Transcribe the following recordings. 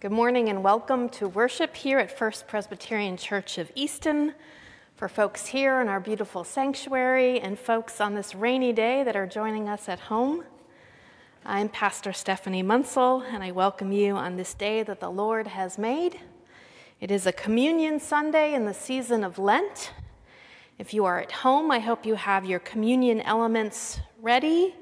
Good morning and welcome to worship here at First Presbyterian Church of Easton. For folks here in our beautiful sanctuary and folks on this rainy day that are joining us at home, I'm Pastor Stefanie Muntzel and I welcome you on this day that the Lord has made. It is a communion Sunday in the season of Lent. If you are at home, I hope you have your communion elements ready.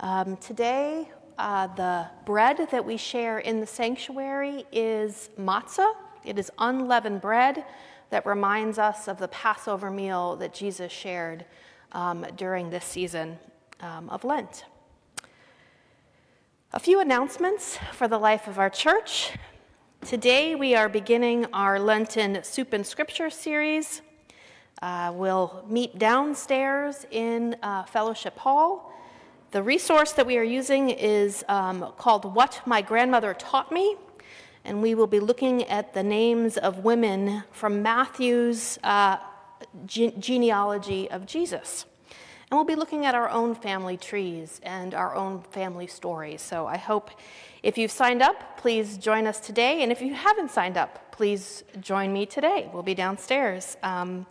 Um, today, uh, the bread that we share in the sanctuary is matzah. It is unleavened bread that reminds us of the Passover meal that Jesus shared um, during this season um, of Lent. A few announcements for the life of our church. Today, we are beginning our Lenten Soup and Scripture series. Uh, we'll meet downstairs in uh, Fellowship Hall. The resource that we are using is um, called What My Grandmother Taught Me, and we will be looking at the names of women from Matthew's uh, ge- genealogy of Jesus. And we'll be looking at our own family trees and our own family stories. So I hope if you've signed up, please join us today. And if you haven't signed up, please join me today. We'll be downstairs um,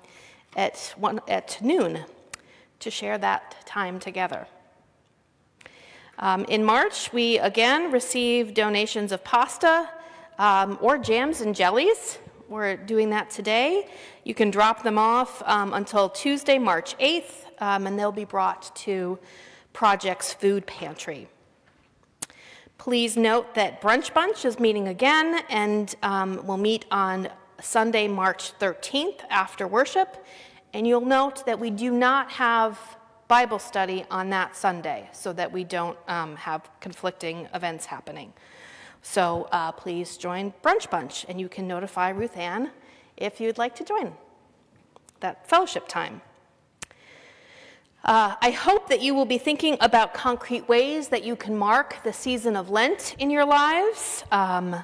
at, one, at noon to share that time together. Um, in March, we again received donations of pasta um, or jams and jellies. We're doing that today. You can drop them off um, until Tuesday, March 8th um, and they'll be brought to Project's Food Pantry. Please note that Brunch Bunch is meeting again, and um, we'll meet on Sunday, March 13th after worship. And you'll note that we do not have Bible study on that Sunday so that we don't um, have conflicting events happening. So uh, please join Brunch Bunch, and you can notify Ruth Ann if you'd like to join that fellowship time. Uh, I hope that you will be thinking about concrete ways that you can mark the season of Lent in your lives. Um,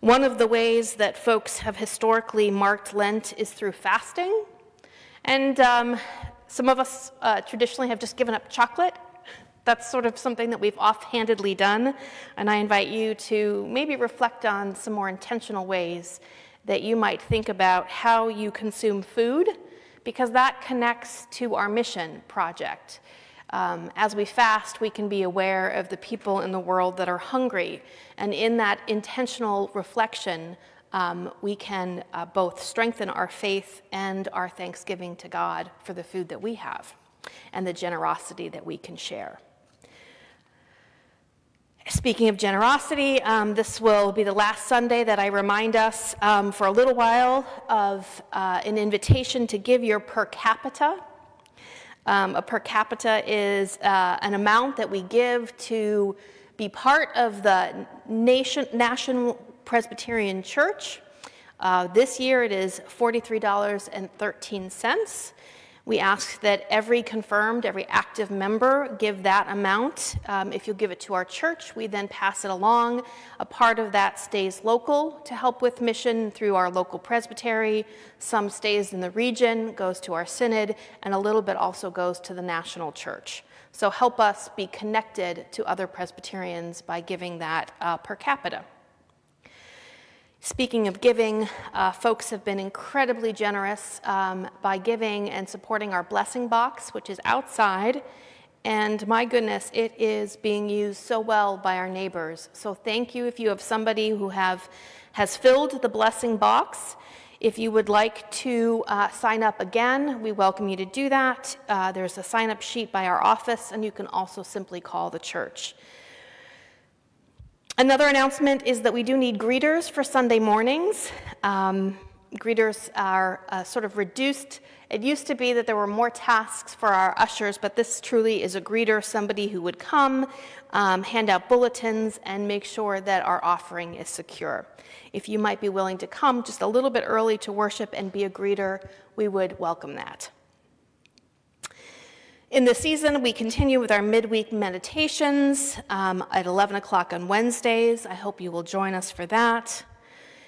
one of the ways that folks have historically marked Lent is through fasting. And um, some of us uh, traditionally have just given up chocolate. That's sort of something that we've offhandedly done. And I invite you to maybe reflect on some more intentional ways that you might think about how you consume food because that connects to our mission project. Um, as we fast, we can be aware of the people in the world that are hungry. And in that intentional reflection, um, we can uh, both strengthen our faith and our thanksgiving to God for the food that we have and the generosity that we can share. Speaking of generosity, um, this will be the last Sunday that I remind us um, for a little while of uh, an invitation to give your per capita. Um, a per capita is uh, an amount that we give to be part of the nation, National Presbyterian Church. Uh, this year it is $43.13. We ask that every confirmed, every active member give that amount. Um, if you give it to our church, we then pass it along. A part of that stays local to help with mission through our local presbytery. Some stays in the region, goes to our synod, and a little bit also goes to the national church. So help us be connected to other Presbyterians by giving that uh, per capita. Speaking of giving, uh, folks have been incredibly generous um, by giving and supporting our blessing box, which is outside. And my goodness, it is being used so well by our neighbors. So thank you if you have somebody who have, has filled the blessing box. If you would like to uh, sign up again, we welcome you to do that. Uh, there's a sign up sheet by our office, and you can also simply call the church. Another announcement is that we do need greeters for Sunday mornings. Um, greeters are uh, sort of reduced. It used to be that there were more tasks for our ushers, but this truly is a greeter, somebody who would come, um, hand out bulletins, and make sure that our offering is secure. If you might be willing to come just a little bit early to worship and be a greeter, we would welcome that. In the season, we continue with our midweek meditations um, at 11 o'clock on Wednesdays. I hope you will join us for that.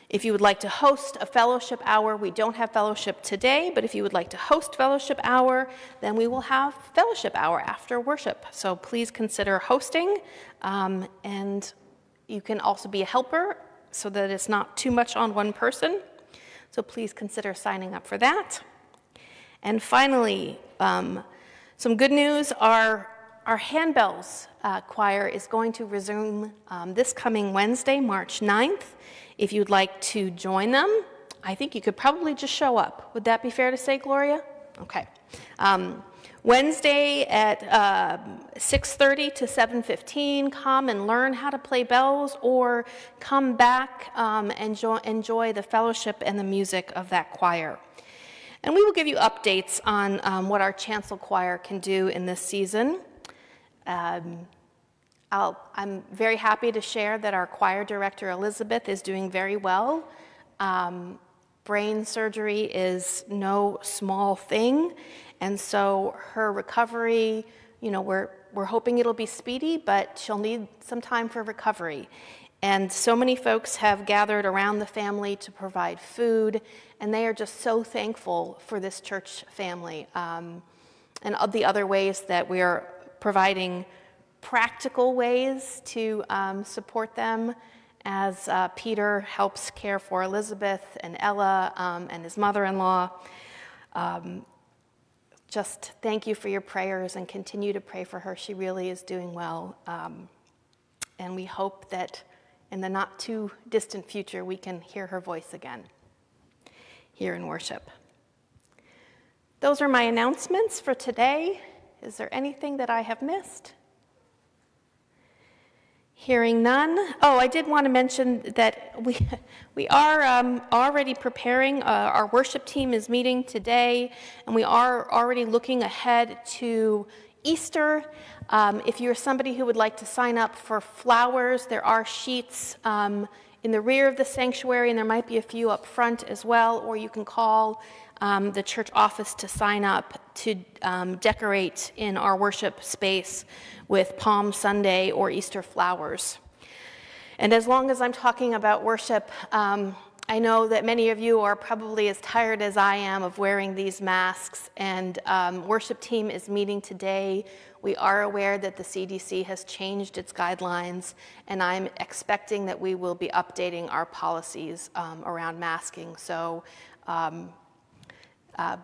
If you would like to host a fellowship hour, we don't have fellowship today, but if you would like to host fellowship hour, then we will have fellowship hour after worship. So please consider hosting, um, and you can also be a helper so that it's not too much on one person. So please consider signing up for that. And finally, um, some good news our, our handbells uh, choir is going to resume um, this coming Wednesday, March 9th. If you'd like to join them, I think you could probably just show up. Would that be fair to say, Gloria? Okay. Um, Wednesday at uh, 6:30 to 7:15, come and learn how to play bells, or come back um, and jo- enjoy the fellowship and the music of that choir. And we will give you updates on um, what our chancel choir can do in this season. Um, i am very happy to share that our choir director, Elizabeth, is doing very well. Um, brain surgery is no small thing, and so her recovery, you know, we're, we're hoping it'll be speedy, but she'll need some time for recovery. And so many folks have gathered around the family to provide food, and they are just so thankful for this church family um, and the other ways that we are providing practical ways to um, support them as uh, Peter helps care for Elizabeth and Ella um, and his mother in law. Um, just thank you for your prayers and continue to pray for her. She really is doing well. Um, and we hope that in the not too distant future we can hear her voice again here in worship. Those are my announcements for today. Is there anything that I have missed? Hearing none. Oh, I did want to mention that we, we are um, already preparing. Uh, our worship team is meeting today, and we are already looking ahead to Easter. Um, if you're somebody who would like to sign up for flowers, there are sheets um, in the rear of the sanctuary, and there might be a few up front as well, or you can call um, the church office to sign up to um, decorate in our worship space with Palm Sunday or Easter flowers. And as long as I'm talking about worship, um, I know that many of you are probably as tired as I am of wearing these masks, and um, worship team is meeting today. We are aware that the CDC has changed its guidelines, and I'm expecting that we will be updating our policies um, around masking. So um, uh,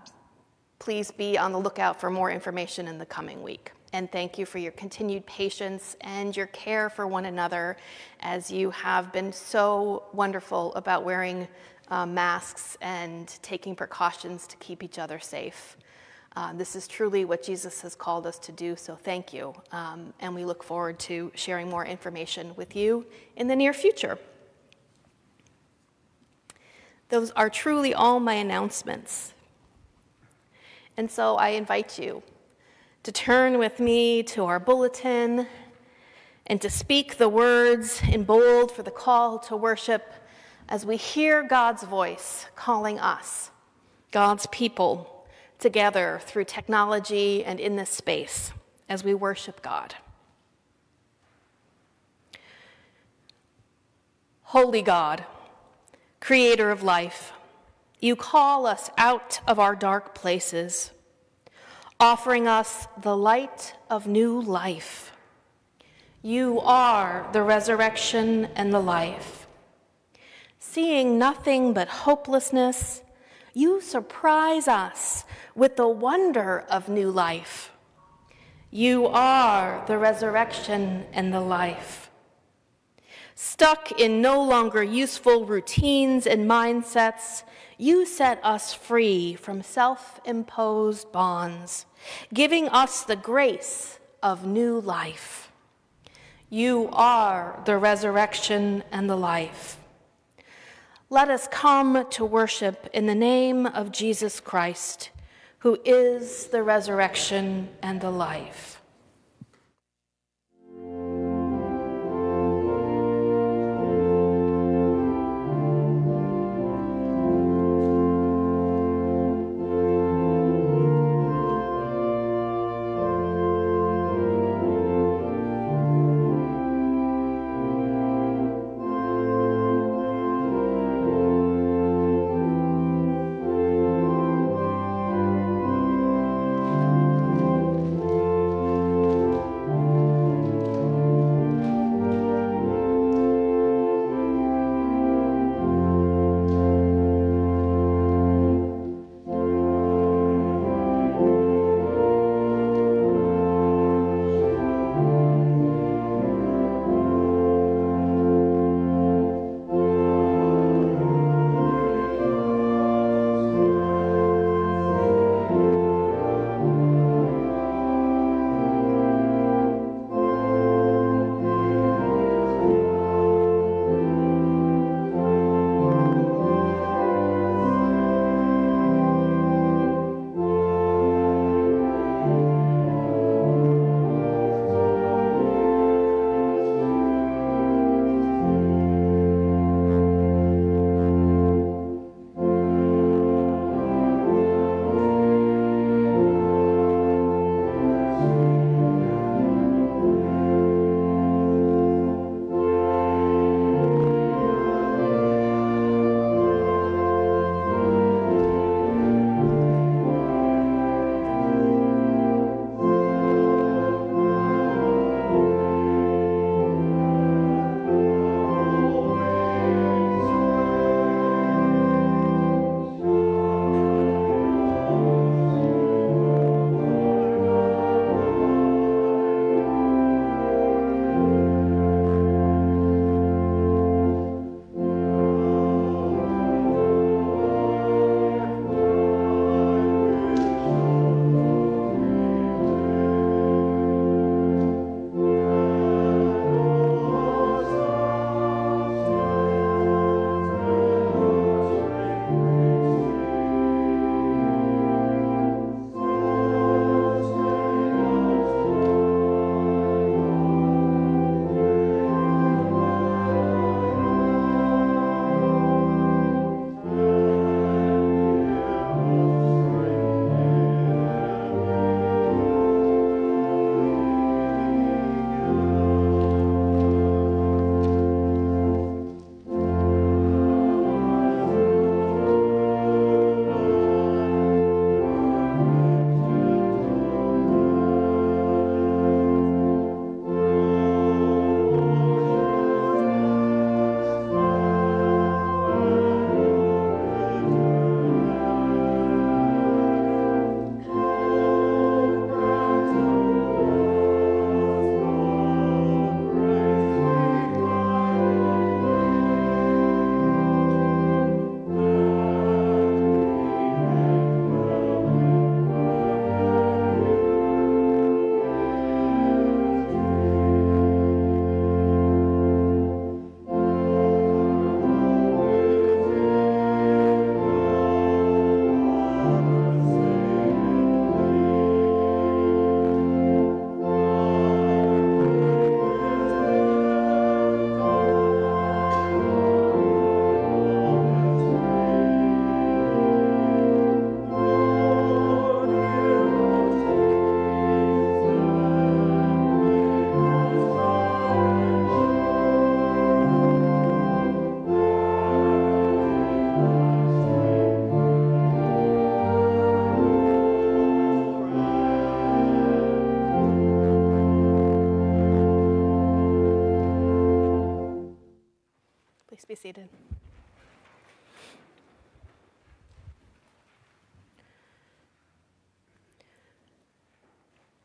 please be on the lookout for more information in the coming week. And thank you for your continued patience and your care for one another as you have been so wonderful about wearing uh, masks and taking precautions to keep each other safe. Uh, this is truly what Jesus has called us to do, so thank you. Um, and we look forward to sharing more information with you in the near future. Those are truly all my announcements. And so I invite you to turn with me to our bulletin and to speak the words in bold for the call to worship as we hear God's voice calling us, God's people, together through technology and in this space as we worship God. Holy God, creator of life, you call us out of our dark places, offering us the light of new life. You are the resurrection and the life. Seeing nothing but hopelessness, you surprise us with the wonder of new life. You are the resurrection and the life stuck in no longer useful routines and mindsets, you set us free from self imposed bonds, giving us the grace of new life. You are the resurrection and the life. Let us come to worship in the name of Jesus Christ, who is the resurrection and the life.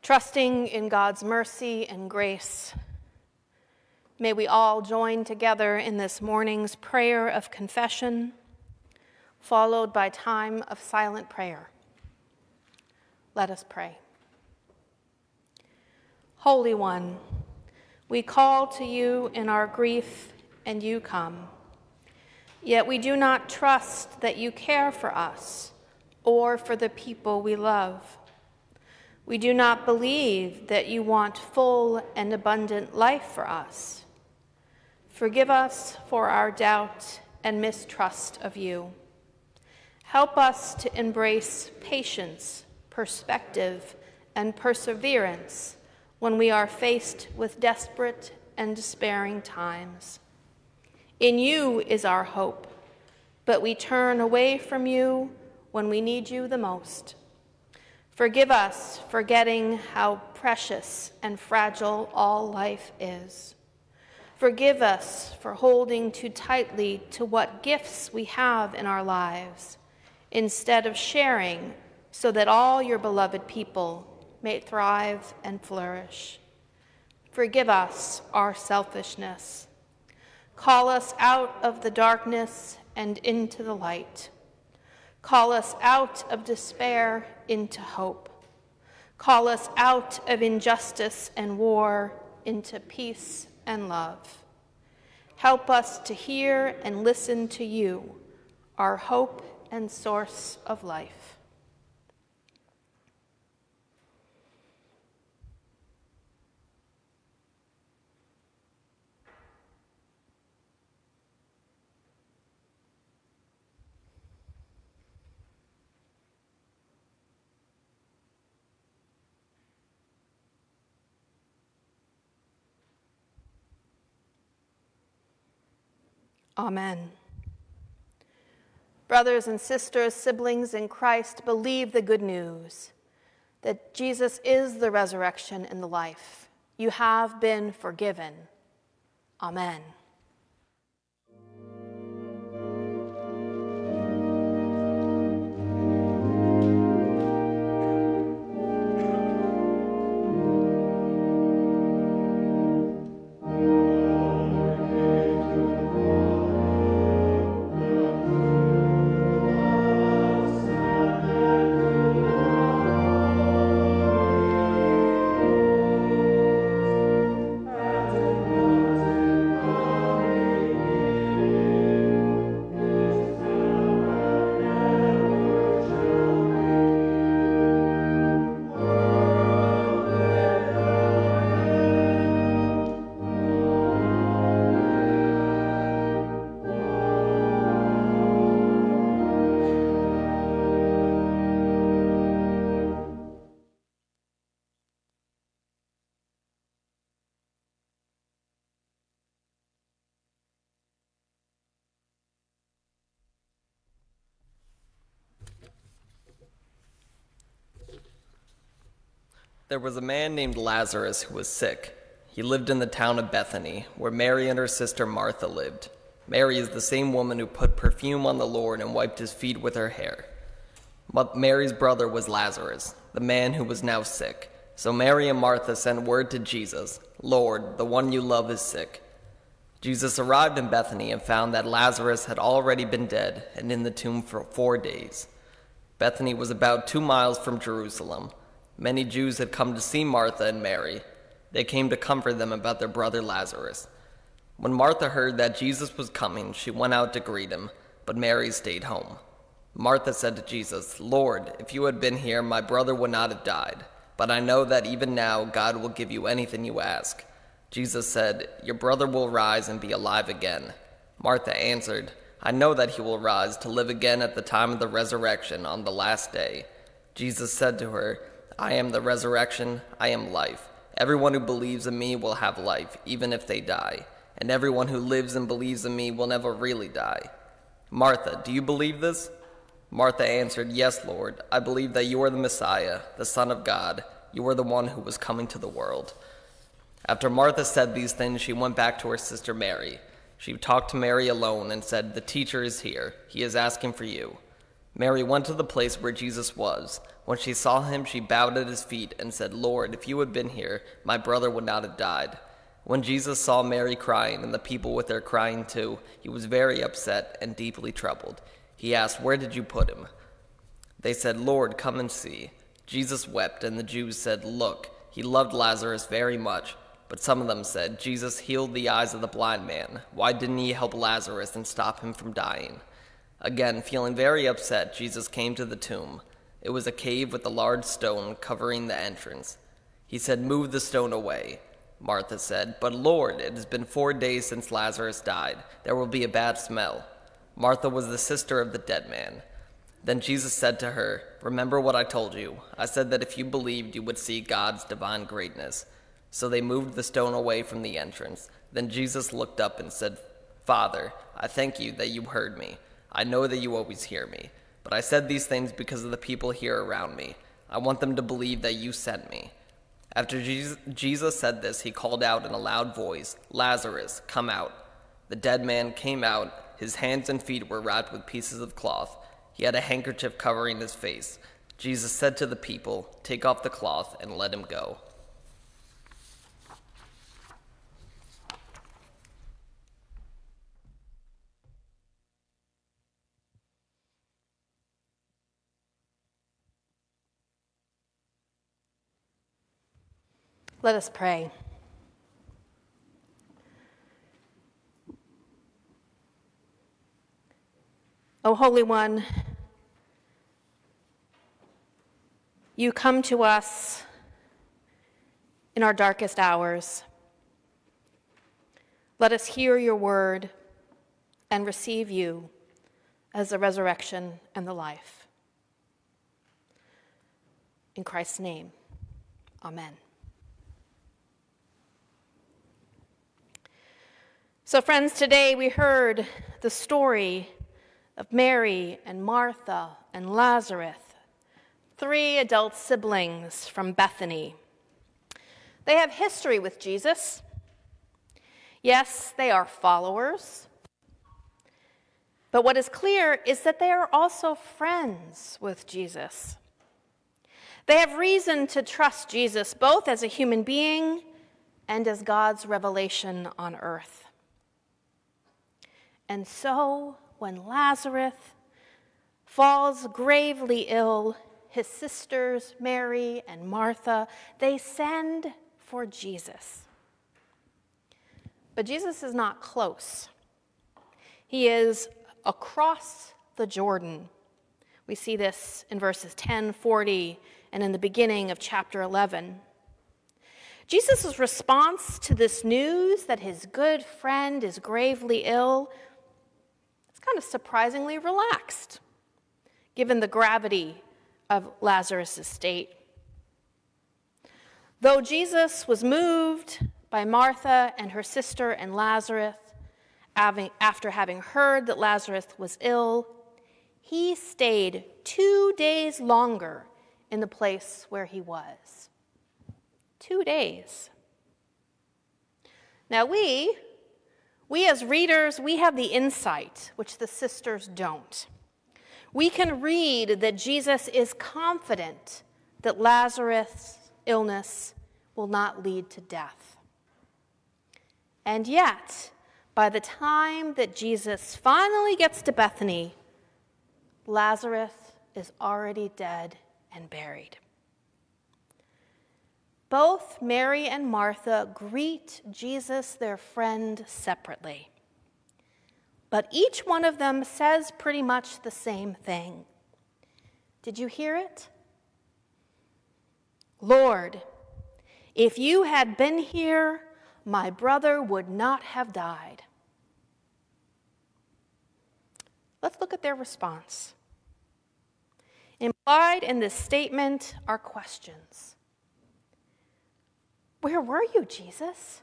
Trusting in God's mercy and grace, may we all join together in this morning's prayer of confession, followed by time of silent prayer. Let us pray. Holy One, we call to you in our grief, and you come. Yet we do not trust that you care for us or for the people we love. We do not believe that you want full and abundant life for us. Forgive us for our doubt and mistrust of you. Help us to embrace patience, perspective, and perseverance when we are faced with desperate and despairing times. In you is our hope, but we turn away from you when we need you the most. Forgive us forgetting how precious and fragile all life is. Forgive us for holding too tightly to what gifts we have in our lives instead of sharing so that all your beloved people may thrive and flourish. Forgive us our selfishness. Call us out of the darkness and into the light. Call us out of despair into hope. Call us out of injustice and war into peace and love. Help us to hear and listen to you, our hope and source of life. Amen. Brothers and sisters, siblings in Christ, believe the good news that Jesus is the resurrection and the life. You have been forgiven. Amen. There was a man named Lazarus who was sick. He lived in the town of Bethany, where Mary and her sister Martha lived. Mary is the same woman who put perfume on the Lord and wiped his feet with her hair. But Mary's brother was Lazarus, the man who was now sick. So Mary and Martha sent word to Jesus Lord, the one you love is sick. Jesus arrived in Bethany and found that Lazarus had already been dead and in the tomb for four days. Bethany was about two miles from Jerusalem. Many Jews had come to see Martha and Mary. They came to comfort them about their brother Lazarus. When Martha heard that Jesus was coming, she went out to greet him, but Mary stayed home. Martha said to Jesus, Lord, if you had been here, my brother would not have died. But I know that even now God will give you anything you ask. Jesus said, Your brother will rise and be alive again. Martha answered, I know that he will rise to live again at the time of the resurrection on the last day. Jesus said to her, I am the resurrection, I am life. Everyone who believes in me will have life, even if they die. And everyone who lives and believes in me will never really die. Martha, do you believe this? Martha answered, Yes, Lord. I believe that you are the Messiah, the Son of God. You are the one who was coming to the world. After Martha said these things, she went back to her sister Mary. She talked to Mary alone and said, The teacher is here. He is asking for you. Mary went to the place where Jesus was. When she saw him, she bowed at his feet and said, Lord, if you had been here, my brother would not have died. When Jesus saw Mary crying and the people with her crying too, he was very upset and deeply troubled. He asked, Where did you put him? They said, Lord, come and see. Jesus wept, and the Jews said, Look, he loved Lazarus very much. But some of them said, Jesus healed the eyes of the blind man. Why didn't he help Lazarus and stop him from dying? Again, feeling very upset, Jesus came to the tomb. It was a cave with a large stone covering the entrance. He said, Move the stone away. Martha said, But Lord, it has been four days since Lazarus died. There will be a bad smell. Martha was the sister of the dead man. Then Jesus said to her, Remember what I told you. I said that if you believed, you would see God's divine greatness. So they moved the stone away from the entrance. Then Jesus looked up and said, Father, I thank you that you heard me. I know that you always hear me. But I said these things because of the people here around me. I want them to believe that you sent me. After Jesus said this, he called out in a loud voice, Lazarus, come out. The dead man came out. His hands and feet were wrapped with pieces of cloth. He had a handkerchief covering his face. Jesus said to the people, Take off the cloth and let him go. Let us pray. O Holy One, you come to us in our darkest hours. Let us hear your word and receive you as the resurrection and the life. In Christ's name, amen. So, friends, today we heard the story of Mary and Martha and Lazarus, three adult siblings from Bethany. They have history with Jesus. Yes, they are followers. But what is clear is that they are also friends with Jesus. They have reason to trust Jesus both as a human being and as God's revelation on earth. And so, when Lazarus falls gravely ill, his sisters, Mary and Martha, they send for Jesus. But Jesus is not close. He is across the Jordan. We see this in verses 10, 40, and in the beginning of chapter 11. Jesus' response to this news that his good friend is gravely ill kind of surprisingly relaxed, given the gravity of Lazarus' state. Though Jesus was moved by Martha and her sister and Lazarus, after having heard that Lazarus was ill, he stayed two days longer in the place where he was. Two days. Now, we, we, as readers, we have the insight which the sisters don't. We can read that Jesus is confident that Lazarus' illness will not lead to death. And yet, by the time that Jesus finally gets to Bethany, Lazarus is already dead and buried. Both Mary and Martha greet Jesus, their friend, separately. But each one of them says pretty much the same thing. Did you hear it? Lord, if you had been here, my brother would not have died. Let's look at their response. Implied in this statement are questions. Where were you, Jesus?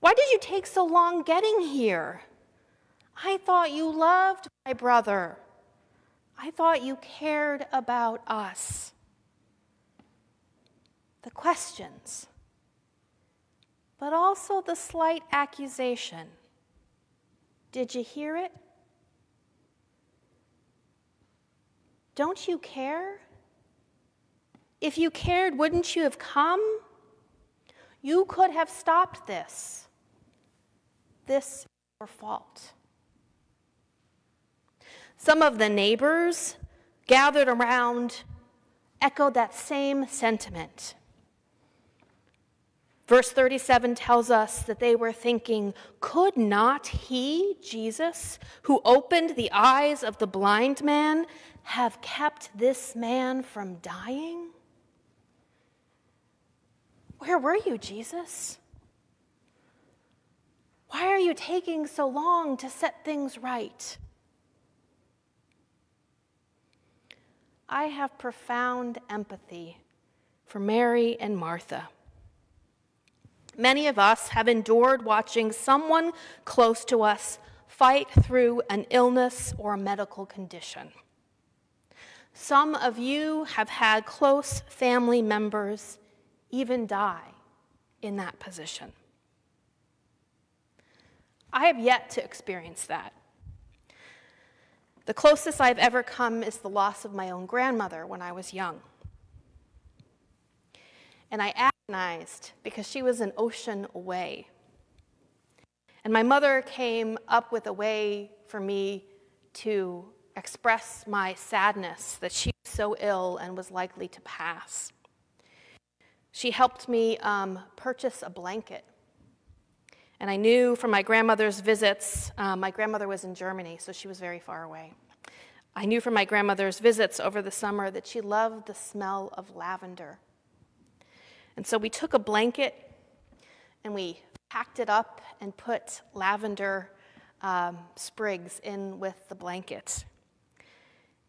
Why did you take so long getting here? I thought you loved my brother. I thought you cared about us. The questions, but also the slight accusation Did you hear it? Don't you care? If you cared, wouldn't you have come? You could have stopped this. This is your fault. Some of the neighbors gathered around echoed that same sentiment. Verse 37 tells us that they were thinking, could not he, Jesus, who opened the eyes of the blind man, have kept this man from dying? Where were you, Jesus? Why are you taking so long to set things right? I have profound empathy for Mary and Martha. Many of us have endured watching someone close to us fight through an illness or a medical condition. Some of you have had close family members even die in that position. I have yet to experience that. The closest I've ever come is the loss of my own grandmother when I was young. And I agonized because she was an ocean away. And my mother came up with a way for me to express my sadness that she was so ill and was likely to pass. She helped me um, purchase a blanket. And I knew from my grandmother's visits, um, my grandmother was in Germany, so she was very far away. I knew from my grandmother's visits over the summer that she loved the smell of lavender. And so we took a blanket and we packed it up and put lavender um, sprigs in with the blanket.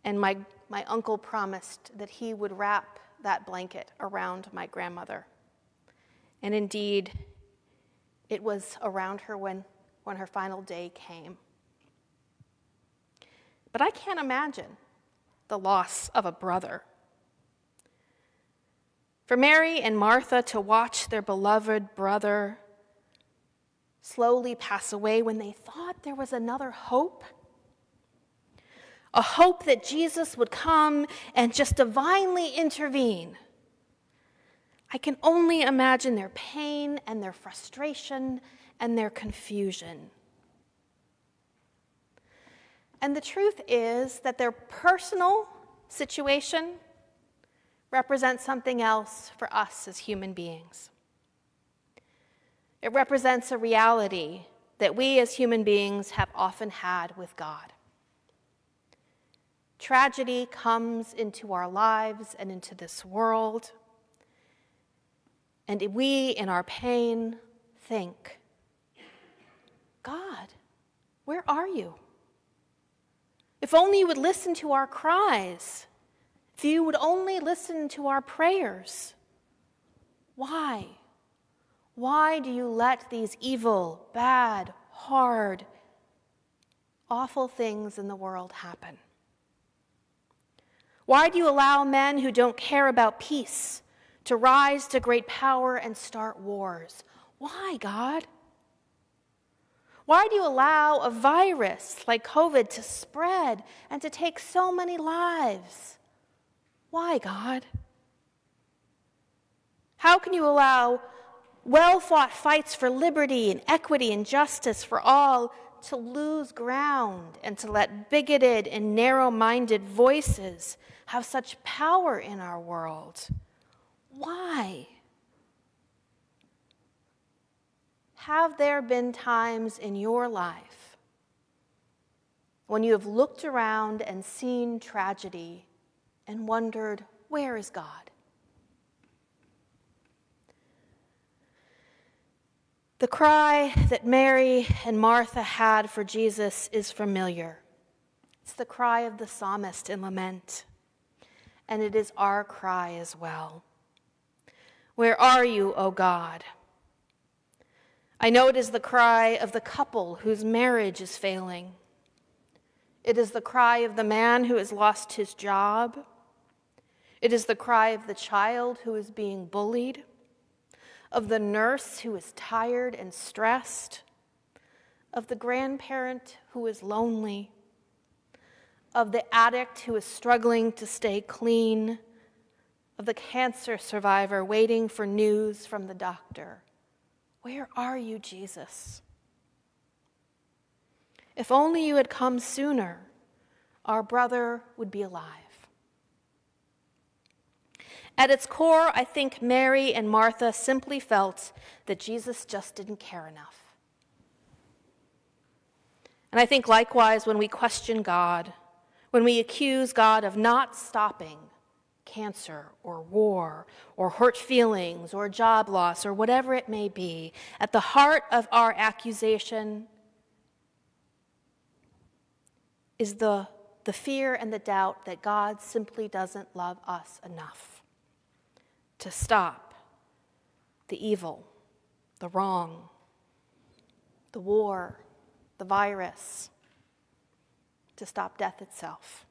And my, my uncle promised that he would wrap that blanket around my grandmother. And indeed, it was around her when, when her final day came. But I can't imagine the loss of a brother. For Mary and Martha to watch their beloved brother slowly pass away when they thought there was another hope a hope that Jesus would come and just divinely intervene. I can only imagine their pain and their frustration and their confusion. And the truth is that their personal situation represents something else for us as human beings. It represents a reality that we as human beings have often had with God. Tragedy comes into our lives and into this world. And we, in our pain, think, God, where are you? If only you would listen to our cries, if you would only listen to our prayers. Why? Why do you let these evil, bad, hard, awful things in the world happen? Why do you allow men who don't care about peace to rise to great power and start wars? Why, God? Why do you allow a virus like COVID to spread and to take so many lives? Why, God? How can you allow well fought fights for liberty and equity and justice for all to lose ground and to let bigoted and narrow minded voices have such power in our world? Why? Have there been times in your life when you have looked around and seen tragedy and wondered, where is God? The cry that Mary and Martha had for Jesus is familiar. It's the cry of the psalmist in lament and it is our cry as well. Where are you, O God? I know it is the cry of the couple whose marriage is failing. It is the cry of the man who has lost his job. It is the cry of the child who is being bullied, of the nurse who is tired and stressed, of the grandparent who is lonely, of the addict who is struggling to stay clean, of the cancer survivor waiting for news from the doctor. Where are you, Jesus? If only you had come sooner, our brother would be alive. At its core, I think Mary and Martha simply felt that Jesus just didn't care enough. And I think likewise, when we question God, when we accuse God of not stopping cancer or war or hurt feelings or job loss or whatever it may be, at the heart of our accusation is the, the fear and the doubt that God simply doesn't love us enough to stop the evil, the wrong, the war, the virus, to stop death itself.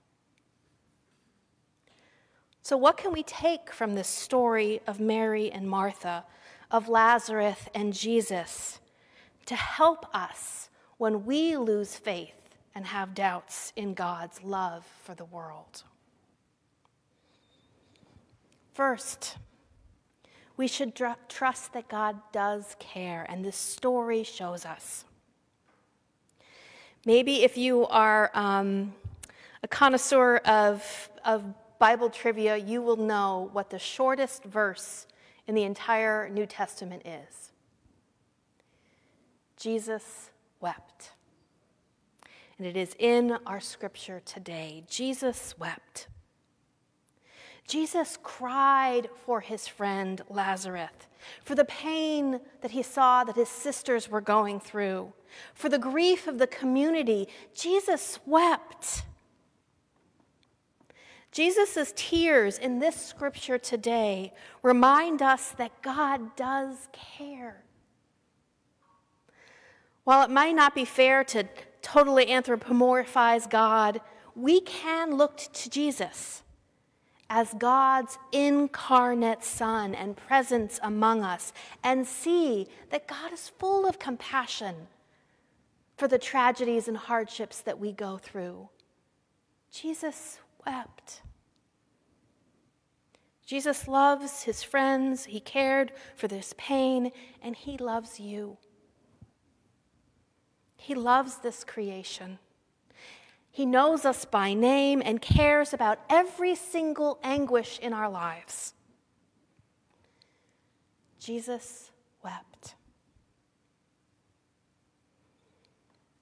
So, what can we take from this story of Mary and Martha, of Lazarus and Jesus, to help us when we lose faith and have doubts in God's love for the world? First, we should trust that God does care, and this story shows us. Maybe if you are um, a connoisseur of, of Bible trivia, you will know what the shortest verse in the entire New Testament is Jesus wept. And it is in our scripture today. Jesus wept. Jesus cried for his friend Lazarus, for the pain that he saw that his sisters were going through, for the grief of the community. Jesus wept. Jesus' tears in this scripture today remind us that God does care. While it might not be fair to totally anthropomorphize God, we can look to Jesus as God's incarnate Son and presence among us and see that God is full of compassion for the tragedies and hardships that we go through. Jesus wept. Jesus loves his friends, he cared for this pain, and he loves you. He loves this creation. He knows us by name and cares about every single anguish in our lives. Jesus wept.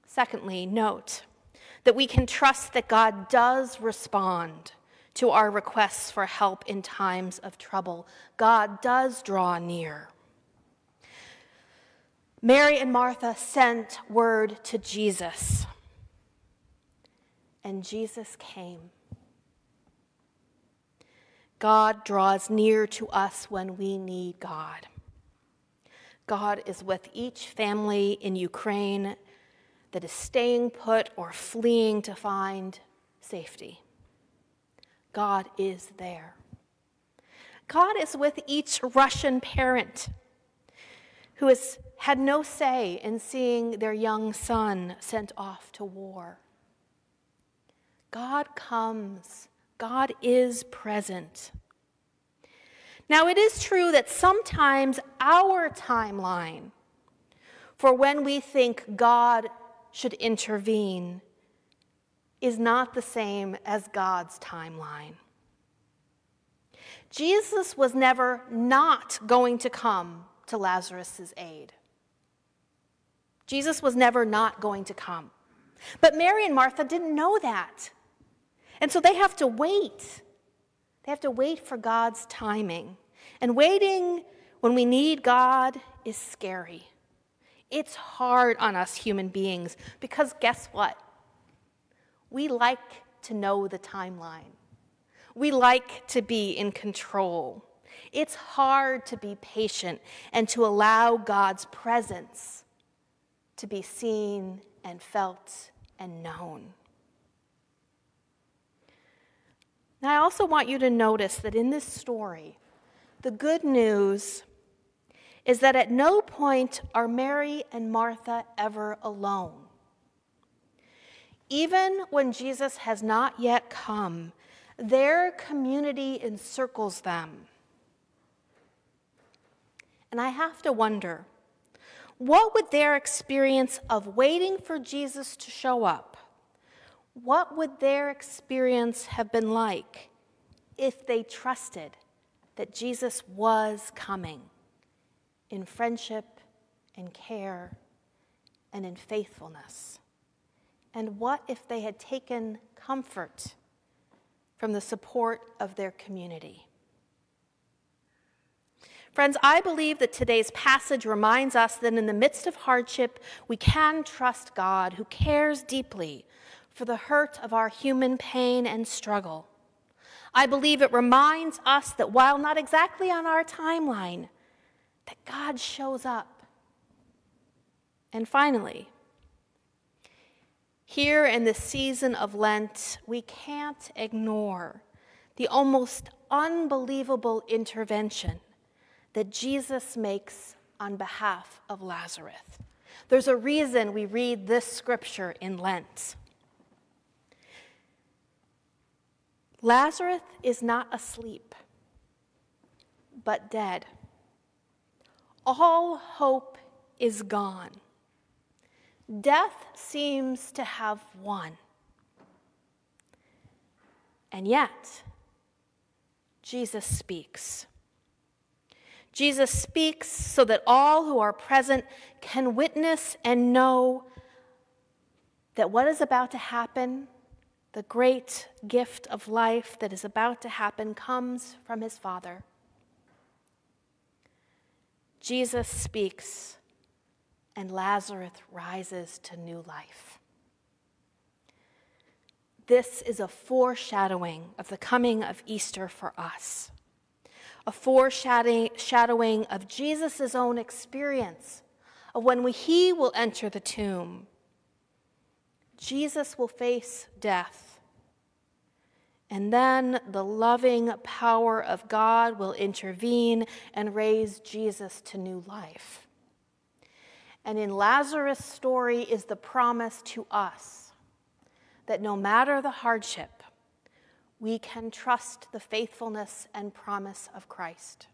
Secondly, note that we can trust that God does respond to our requests for help in times of trouble. God does draw near. Mary and Martha sent word to Jesus and Jesus came. God draws near to us when we need God. God is with each family in Ukraine that is staying put or fleeing to find safety. God is there. God is with each Russian parent who has had no say in seeing their young son sent off to war. God comes, God is present. Now, it is true that sometimes our timeline for when we think God should intervene is not the same as God's timeline. Jesus was never not going to come to Lazarus' aid. Jesus was never not going to come. But Mary and Martha didn't know that. And so they have to wait. They have to wait for God's timing. And waiting when we need God is scary. It's hard on us human beings because guess what? We like to know the timeline. We like to be in control. It's hard to be patient and to allow God's presence to be seen and felt and known. Now, I also want you to notice that in this story, the good news is that at no point are Mary and Martha ever alone. Even when Jesus has not yet come, their community encircles them. And I have to wonder what would their experience of waiting for Jesus to show up, what would their experience have been like if they trusted that Jesus was coming in friendship and care and in faithfulness? And what if they had taken comfort from the support of their community? Friends, I believe that today's passage reminds us that in the midst of hardship, we can trust God who cares deeply for the hurt of our human pain and struggle. I believe it reminds us that while not exactly on our timeline, that God shows up. And finally, here in the season of Lent, we can't ignore the almost unbelievable intervention that Jesus makes on behalf of Lazarus. There's a reason we read this scripture in Lent. Lazarus is not asleep, but dead. All hope is gone. Death seems to have won. And yet, Jesus speaks. Jesus speaks so that all who are present can witness and know that what is about to happen, the great gift of life that is about to happen, comes from his Father. Jesus speaks, and Lazarus rises to new life. This is a foreshadowing of the coming of Easter for us a foreshadowing of Jesus' own experience of when we, he will enter the tomb. Jesus will face death. And then the loving power of God will intervene and raise Jesus to new life. And in Lazarus' story is the promise to us that no matter the hardship, we can trust the faithfulness and promise of Christ.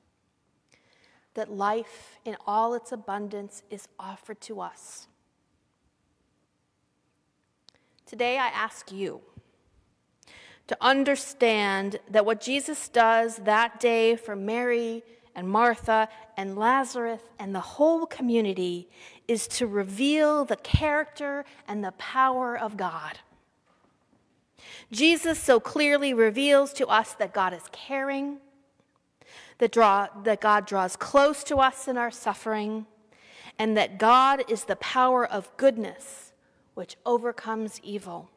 That life in all its abundance is offered to us. Today, I ask you to understand that what Jesus does that day for Mary and Martha and Lazarus and the whole community is to reveal the character and the power of God. Jesus so clearly reveals to us that God is caring, that, draw, that God draws close to us in our suffering, and that God is the power of goodness which overcomes evil.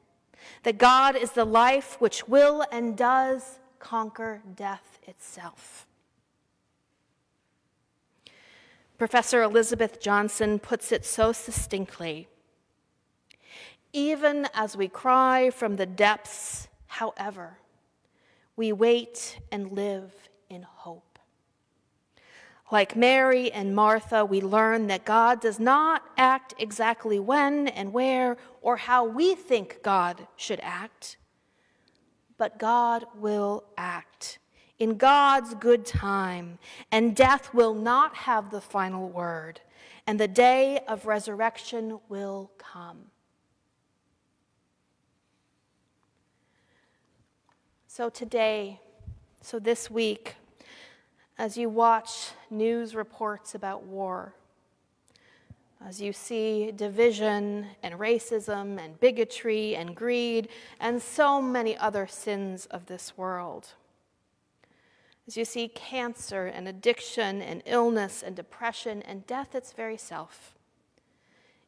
That God is the life which will and does conquer death itself. Professor Elizabeth Johnson puts it so succinctly even as we cry from the depths, however, we wait and live in hope. Like Mary and Martha, we learn that God does not act exactly when and where or how we think God should act, but God will act in God's good time, and death will not have the final word, and the day of resurrection will come. So today, so this week, as you watch news reports about war, as you see division and racism and bigotry and greed and so many other sins of this world, as you see cancer and addiction and illness and depression and death its very self,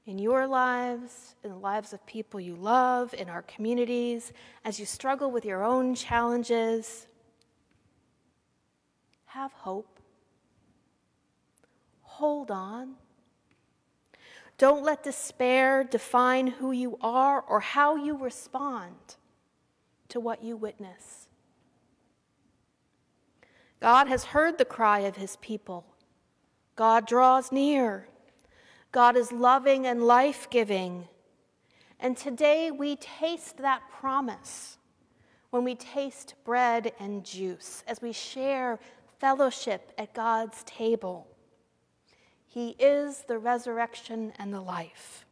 in your lives, in the lives of people you love, in our communities, as you struggle with your own challenges. Have hope. Hold on. Don't let despair define who you are or how you respond to what you witness. God has heard the cry of his people God draws near. God is loving and life giving. And today we taste that promise when we taste bread and juice, as we share fellowship at God's table. He is the resurrection and the life.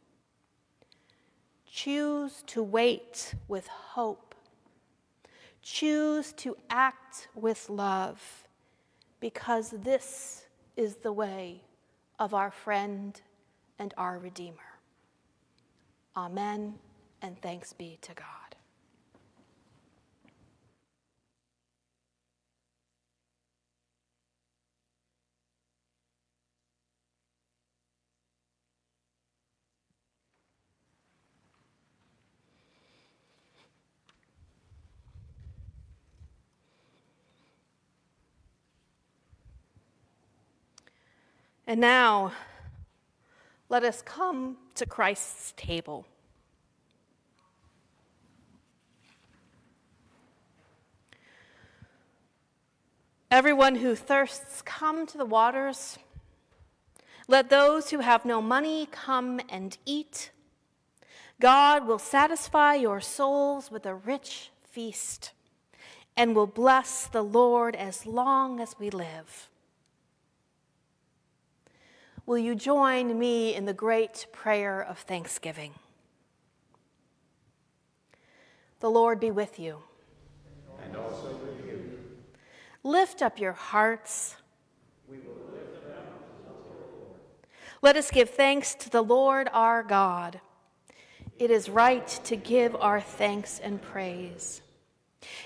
Choose to wait with hope. Choose to act with love, because this is the way of our friend and our Redeemer. Amen, and thanks be to God. And now, let us come to Christ's table. Everyone who thirsts, come to the waters. Let those who have no money come and eat. God will satisfy your souls with a rich feast and will bless the Lord as long as we live. Will you join me in the great prayer of thanksgiving? The Lord be with you. And also with you. Lift up your hearts. We will lift them up to the Lord. Let us give thanks to the Lord our God. It is right to give our thanks and praise.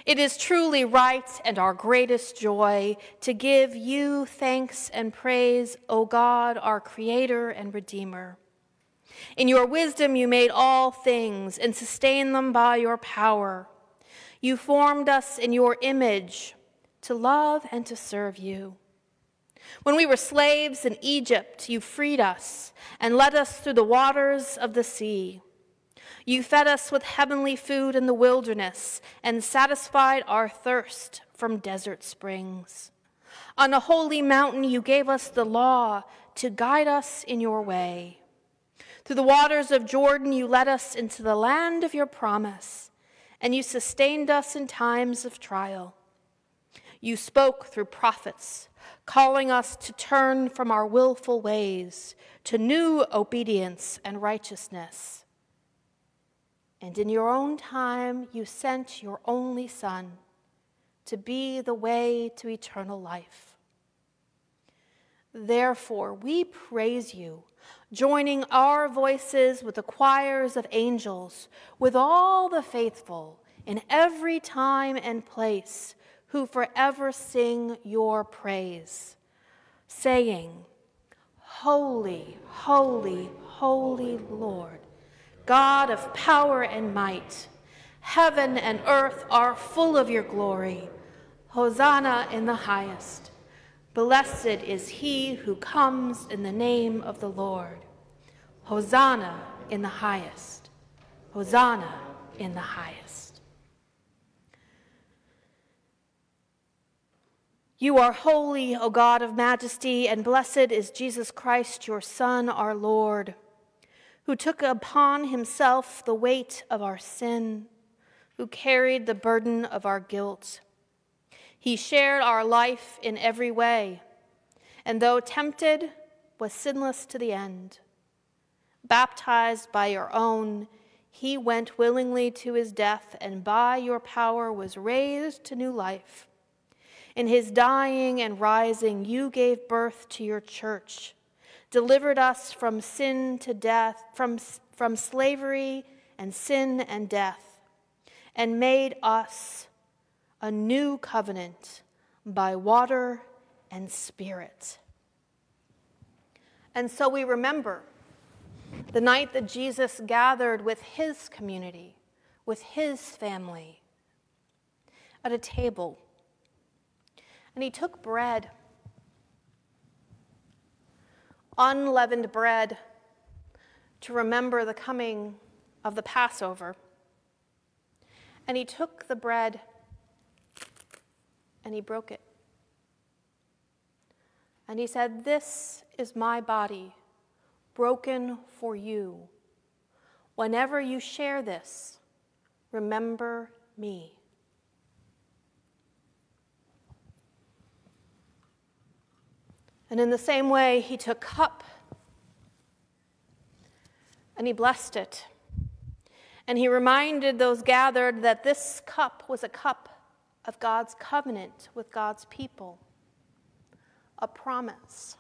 It is truly right and our greatest joy to give you thanks and praise, O God, our Creator and Redeemer. In your wisdom, you made all things and sustained them by your power. You formed us in your image to love and to serve you. When we were slaves in Egypt, you freed us and led us through the waters of the sea. You fed us with heavenly food in the wilderness and satisfied our thirst from desert springs. On a holy mountain, you gave us the law to guide us in your way. Through the waters of Jordan, you led us into the land of your promise, and you sustained us in times of trial. You spoke through prophets, calling us to turn from our willful ways to new obedience and righteousness. And in your own time, you sent your only Son to be the way to eternal life. Therefore, we praise you, joining our voices with the choirs of angels, with all the faithful in every time and place who forever sing your praise, saying, Holy, holy, holy Lord God of power and might. Heaven and earth are full of your glory. Hosanna in the highest. Blessed is he who comes in the name of the Lord. Hosanna in the highest. Hosanna in the highest. You are holy, O God of majesty, and blessed is Jesus Christ, your Son, our Lord who took upon himself the weight of our sin, who carried the burden of our guilt. He shared our life in every way, and though tempted, was sinless to the end. Baptized by your own, he went willingly to his death, and by your power was raised to new life. In his dying and rising, you gave birth to your church delivered us from sin to death, from, from slavery and sin and death, and made us a new covenant by water and spirit. And so we remember the night that Jesus gathered with his community, with his family, at a table. And he took bread unleavened bread to remember the coming of the Passover. And he took the bread and he broke it. And he said, This is my body, broken for you. Whenever you share this, remember me. And in the same way, he took cup and he blessed it. And he reminded those gathered that this cup was a cup of God's covenant with God's people, a promise.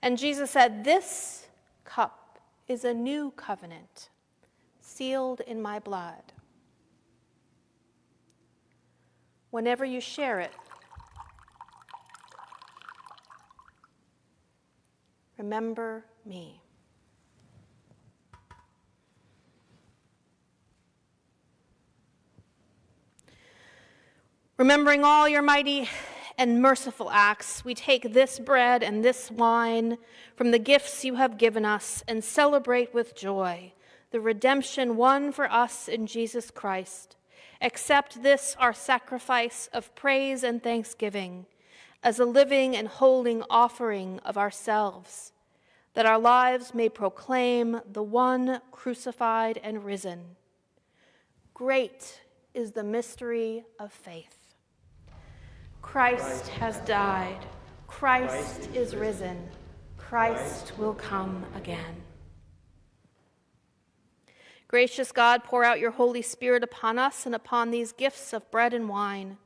And Jesus said, This cup is a new covenant, sealed in my blood. Whenever you share it, remember me. Remembering all your mighty and merciful acts, we take this bread and this wine from the gifts you have given us and celebrate with joy the redemption won for us in Jesus Christ. Accept this, our sacrifice of praise and thanksgiving, as a living and holding offering of ourselves, that our lives may proclaim the one crucified and risen. Great is the mystery of faith. Christ has died. Christ is risen. Christ will come again. Gracious God, pour out your Holy Spirit upon us and upon these gifts of bread and wine,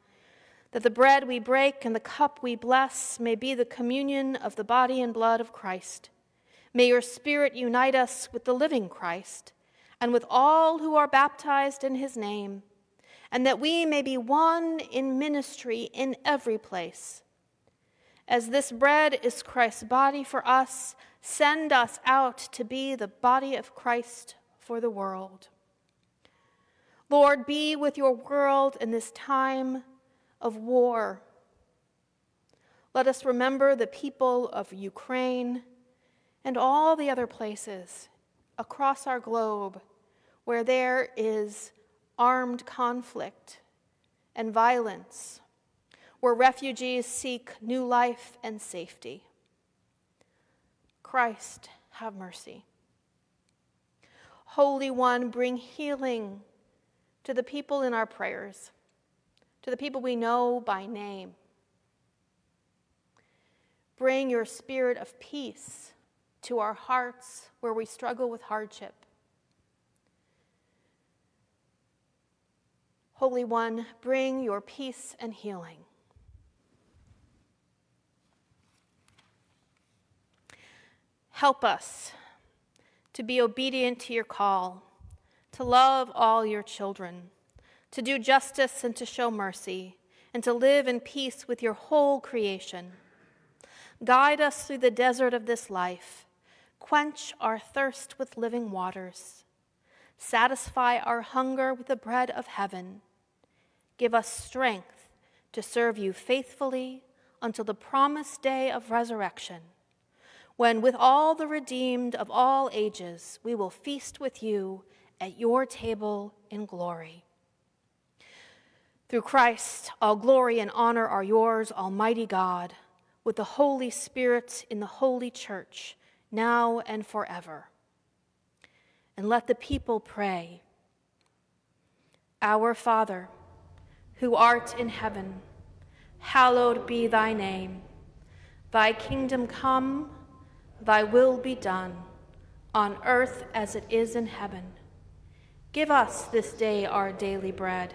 that the bread we break and the cup we bless may be the communion of the body and blood of Christ. May your Spirit unite us with the living Christ and with all who are baptized in his name and that we may be one in ministry in every place. As this bread is Christ's body for us, send us out to be the body of Christ for the world. Lord, be with your world in this time of war. Let us remember the people of Ukraine and all the other places across our globe where there is armed conflict and violence, where refugees seek new life and safety. Christ, have mercy. Holy One, bring healing to the people in our prayers, to the people we know by name. Bring your spirit of peace to our hearts where we struggle with hardship. Holy One, bring your peace and healing. Help us to be obedient to your call, to love all your children, to do justice and to show mercy, and to live in peace with your whole creation. Guide us through the desert of this life. Quench our thirst with living waters. Satisfy our hunger with the bread of heaven. Give us strength to serve you faithfully until the promised day of resurrection, when, with all the redeemed of all ages, we will feast with you at your table in glory. Through Christ, all glory and honor are yours, Almighty God, with the Holy Spirit in the holy church, now and forever and let the people pray. Our Father, who art in heaven, hallowed be thy name. Thy kingdom come, thy will be done, on earth as it is in heaven. Give us this day our daily bread,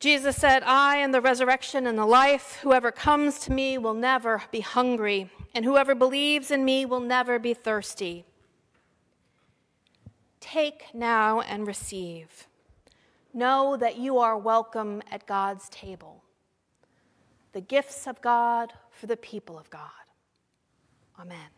Jesus said, I am the resurrection and the life. Whoever comes to me will never be hungry, and whoever believes in me will never be thirsty. Take now and receive. know that you are welcome at God's table. The gifts of God for the people of God. Amen.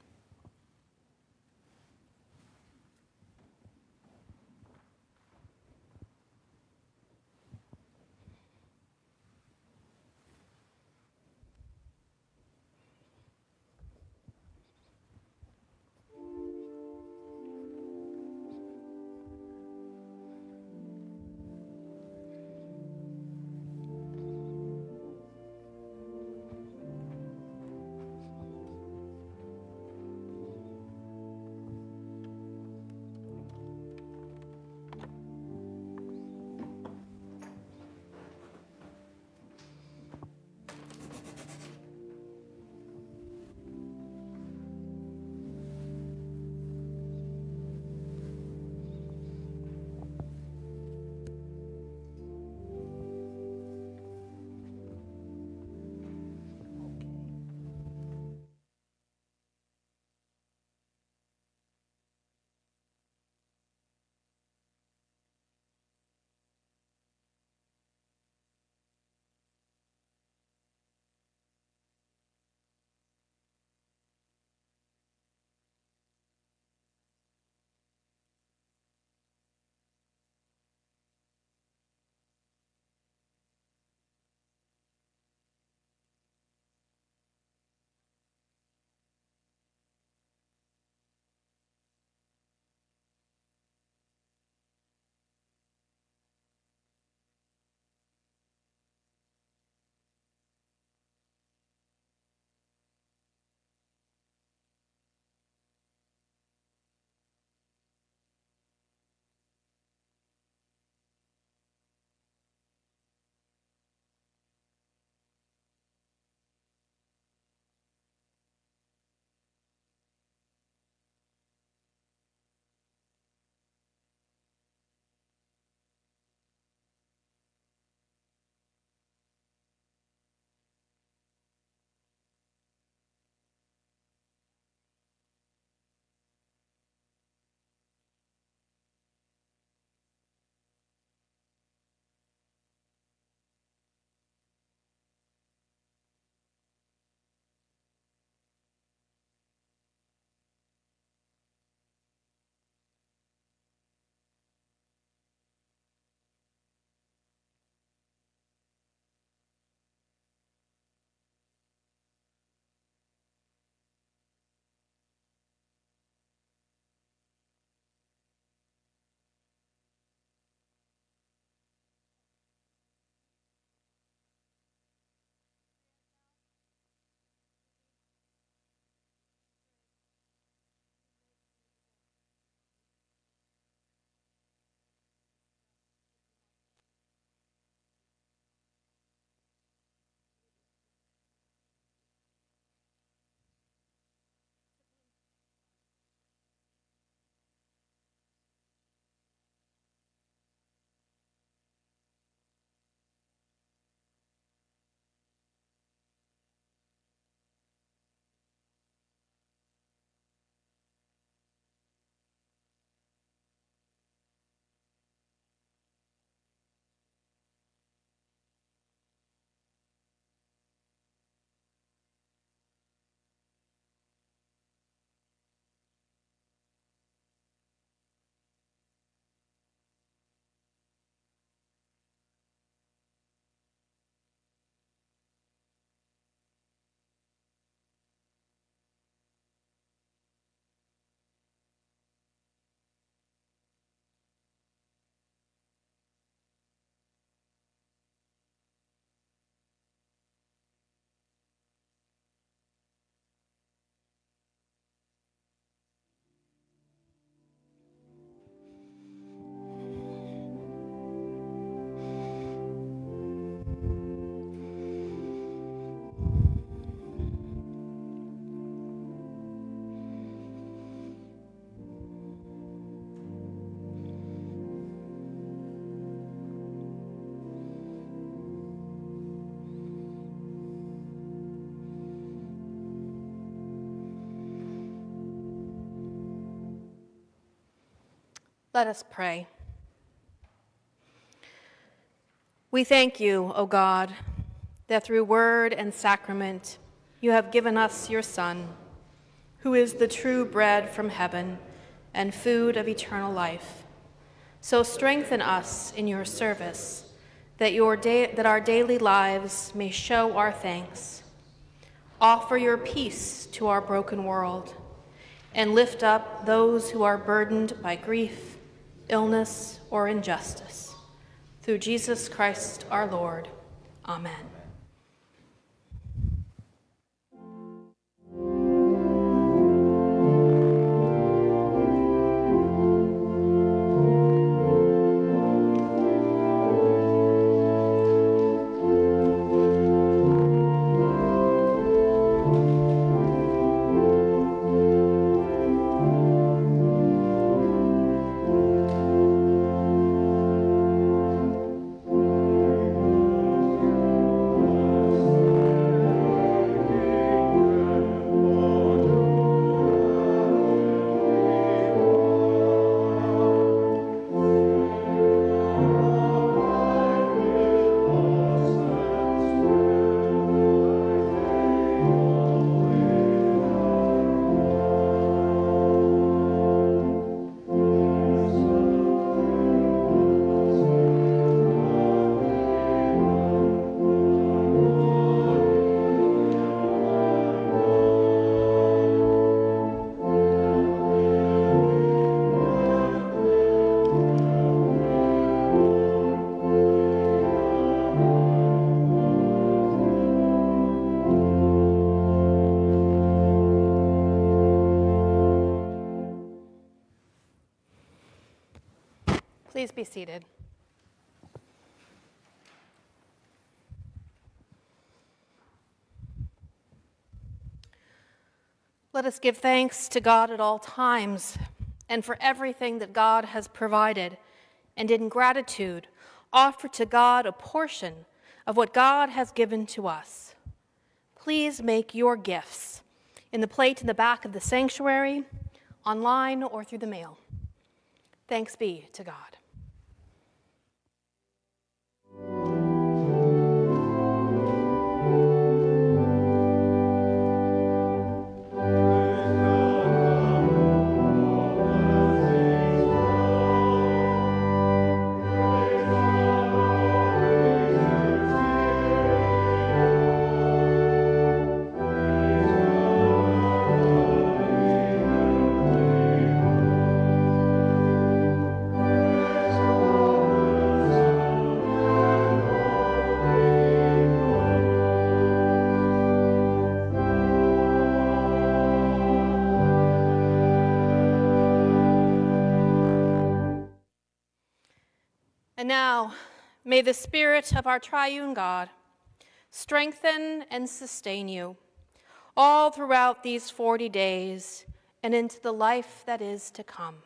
Let us pray. We thank you, O God, that through word and sacrament you have given us your Son, who is the true bread from heaven and food of eternal life. So strengthen us in your service, that, your that our daily lives may show our thanks. Offer your peace to our broken world, and lift up those who are burdened by grief, illness, or injustice. Through Jesus Christ our Lord. Amen. Please be seated. Let us give thanks to God at all times and for everything that God has provided, and in gratitude, offer to God a portion of what God has given to us. Please make your gifts in the plate in the back of the sanctuary, online, or through the mail. Thanks be to God. Now, may the Spirit of our triune God strengthen and sustain you all throughout these 40 days and into the life that is to come.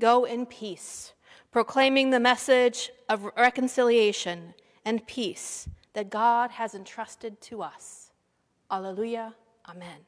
Go in peace, proclaiming the message of reconciliation and peace that God has entrusted to us. Alleluia. Amen.